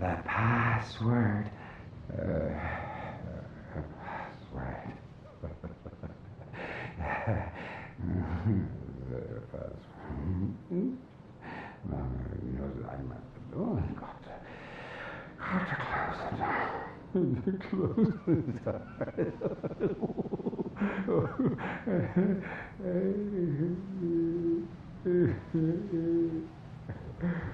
The password. Uh, password. the password. Well, he knows that I'm at the door. I've got to, got to close the door. close the door.